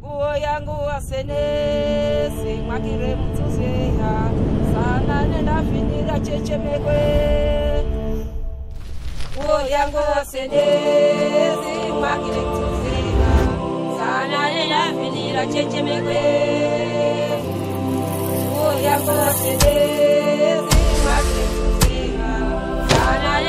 nguo yangu wasenesi mwakire mtuzeha. Sana nena finira chechemekwe. Nguo yangu wasenesi mwakire mtuzeha. Sana nena finira chechemekwe. Nguo yangu wasenesi mwakire mtuzeha. Sana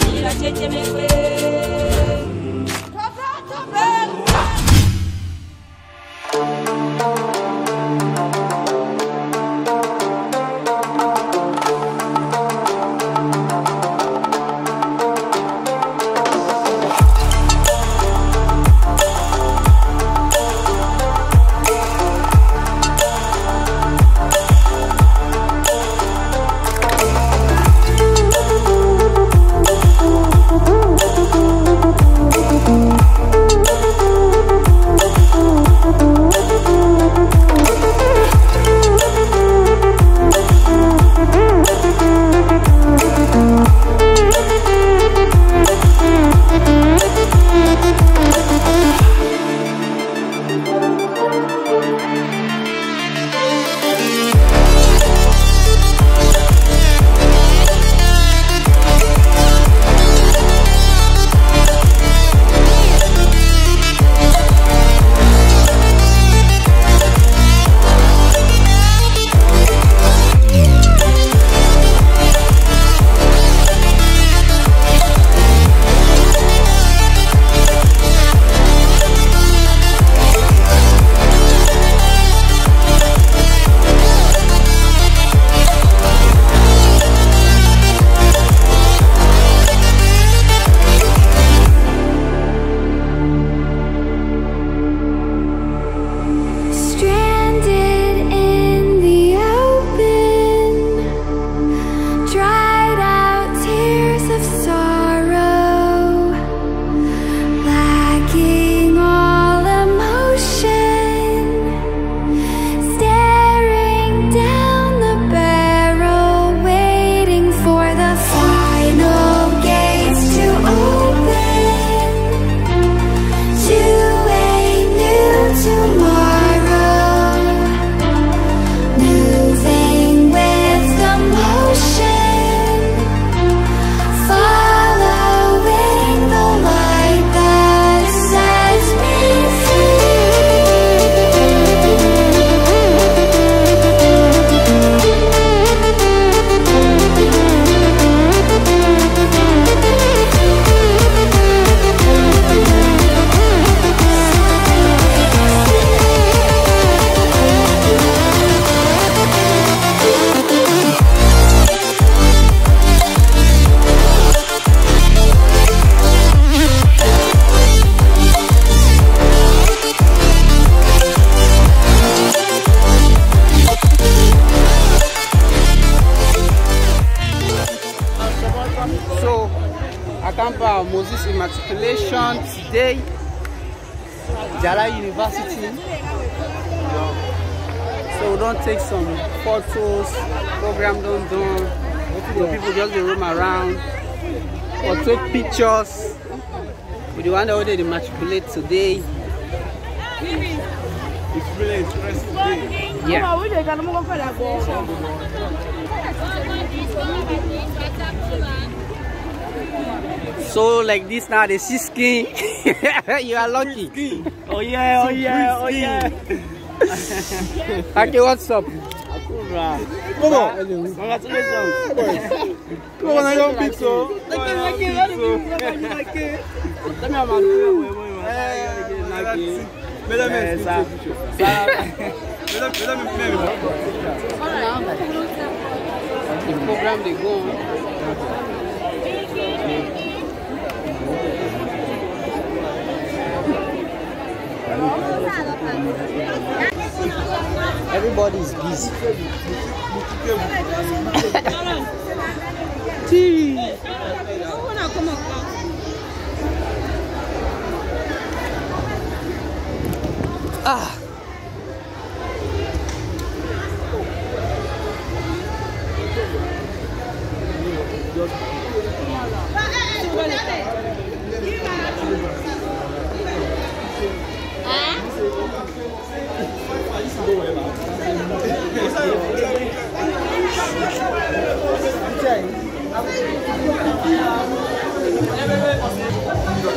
finira chechemekwe take some photos, program don't done. So people just dey roam around or take pictures with the one that they matriculate today. It's really interesting day. Yeah. So like this now they see skin. you are lucky. Oh yeah, oh yeah, oh yeah. Aqui é o WhatsApp. Como? Como não é um pizza? Mesdames, é, ça. Ça. mesdames, mesdames, mesdames. Vamos programme de go. Vamos lá, rapaz. Everybody is busy. Tea. Ah.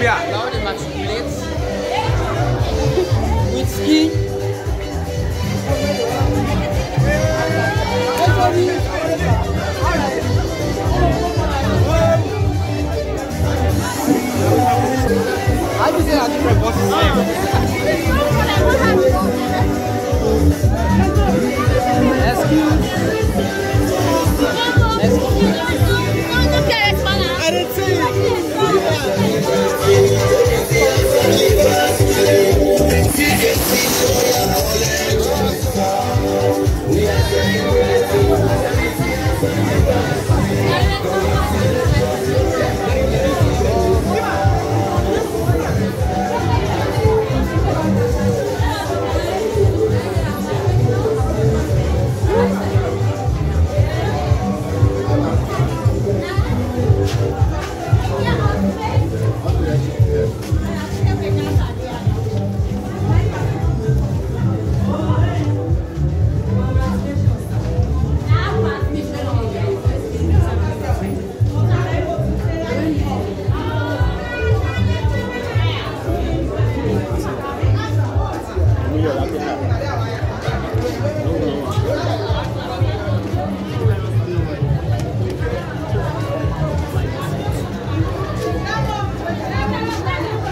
Yeah. Now the matriculates with ski. How do you say that different bosses I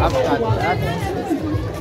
Abgehakt werden.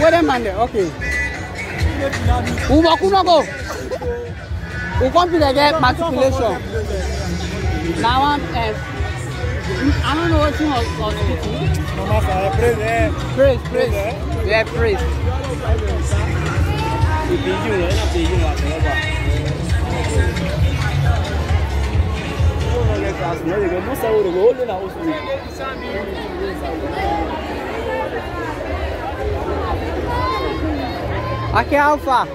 wɛrɛ man dɛ ok wumɔ kunɔgɔ u kɔmpilɛ kɛ matriculation na wan um, eh, I don't know what you was was speaking. Mama, praise, eh? Praise, praise. Yeah, praise. Ìbíjú rẹ̀ náà ti yí wa. aslında que bu savuru é Alfa.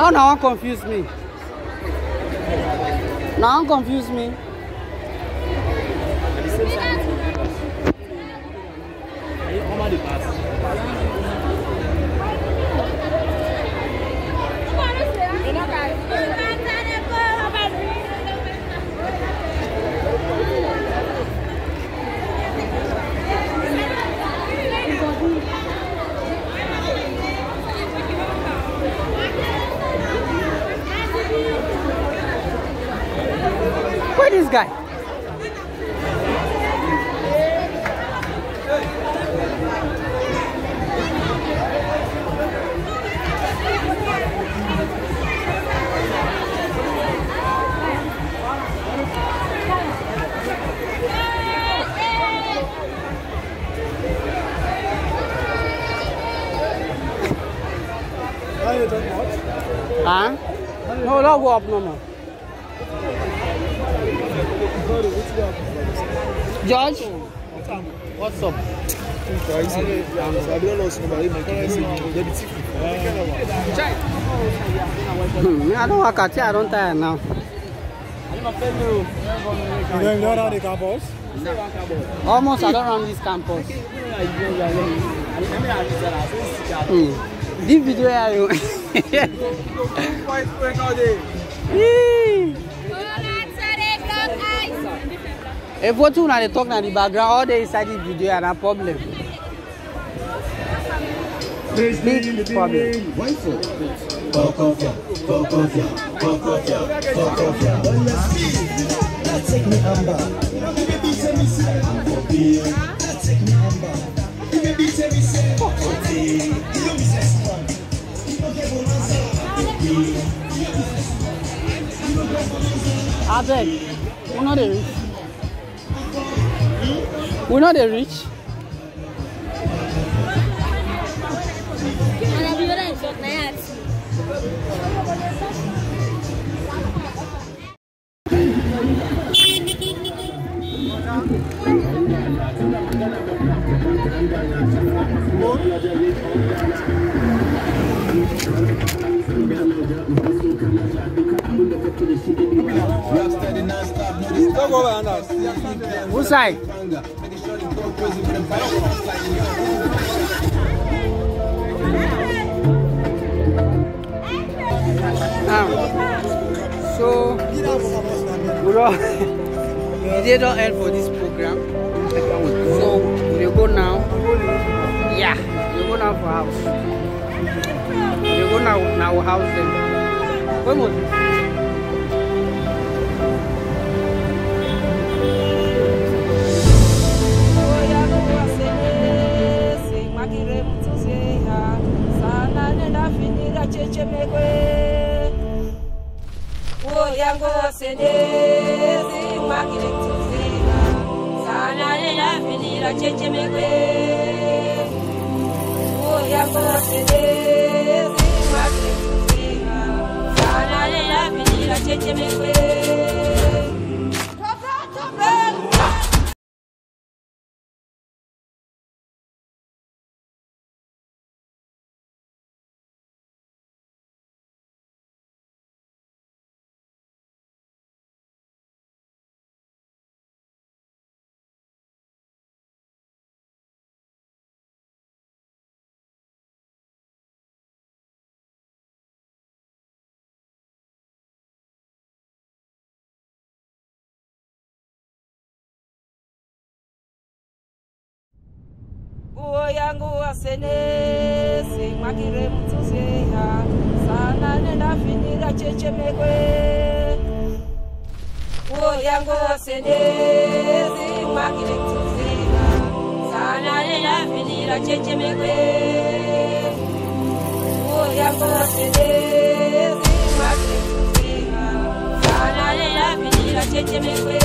Oh não confuse me. Não confuse me. This guy? Huh? No, don't go up no more. George? What's up? Hmm, I don't work at I don't tire now. You you know how the campus? Almost I don't run this campus. Hmm. This video ya yo. If what you want to talk in the background, all day inside this video and a problem. Big problem. Why for? Fuck off ya, fuck off ya, fuck off ya, fuck off ya. Let's take me amber. I'm. We no dey reach. We no dey reach. Don't go over and us. Which side? Um, so we don the day don end for this program. So we go now. Yeah, we go now for house. We go now our house dem. When nguo yangu wasenesi mwakire mtuzeha sana nendafinira chechemekwe nguo yangu wasenesi mwakire mtuzeha sana nendafinira chechemekwe nguo yangu wasenesi mwakire mtuzeha sana nendafinira chechemekwe